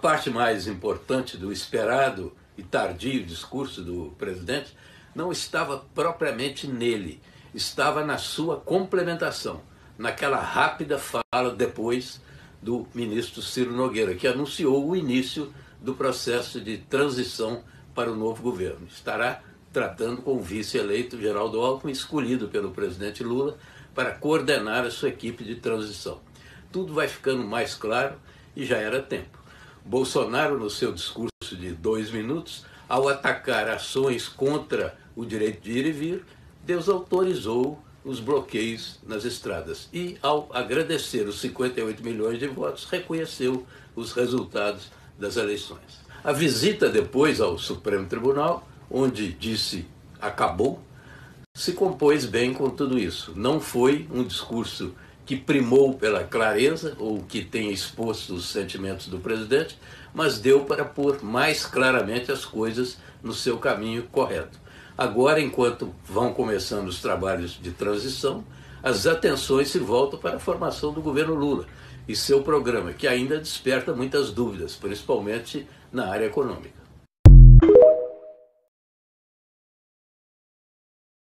parte mais importante do esperado e tardio discurso do presidente não estava propriamente nele, estava na sua complementação, naquela rápida fala depois do ministro Ciro Nogueira, que anunciou o início do processo de transição para o novo governo. Estará tratando com o vice-eleito Geraldo Alckmin, escolhido pelo presidente Lula, para coordenar a sua equipe de transição. Tudo vai ficando mais claro e já era tempo. Bolsonaro, no seu discurso de dois minutos, ao atacar ações contra o direito de ir e vir, desautorizou os bloqueios nas estradas. E, ao agradecer os 58 milhões de votos, reconheceu os resultados das eleições. A visita depois ao Supremo Tribunal, onde disse acabou, se compôs bem com tudo isso. Não foi um discurso que primou pela clareza ou que tenha exposto os sentimentos do presidente, mas deu para pôr mais claramente as coisas no seu caminho correto. Agora, enquanto vão começando os trabalhos de transição, as atenções se voltam para a formação do governo Lula e seu programa, que ainda desperta muitas dúvidas, principalmente na área econômica.